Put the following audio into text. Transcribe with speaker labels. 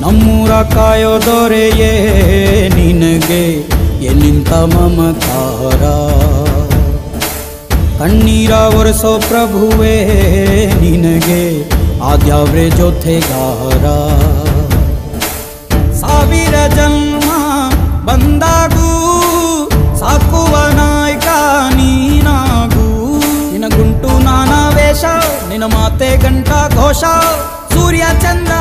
Speaker 1: ನಮ್ಮೂರ ಕಾಯೋ ದೊರೆಯೇ ನಿನಗೆ. ಎಲ್ಲಿಂತ ಮಮಕಾರ ಕಣ್ಣೀರ ಒರೆಸೋ ಪ್ರಭುವೇ ನಿನಗೆ. ಆದ್ಯಾವ್ರೆ ಜೊತೆಗಾರ? ಸಾವಿರ ಜನ್ಮ ಬಂದಾಗೂ ಸಾಕುವ ನಾಯಕ ನೀನಾಗೂ. ನಿನ ಗುಂಟು ನಾನಾ ವೇಷ ನಿನ ಮಾತೆ ಗಂಟ ಘೋಷ, ಸೂರ್ಯ ಚಂದ್ರ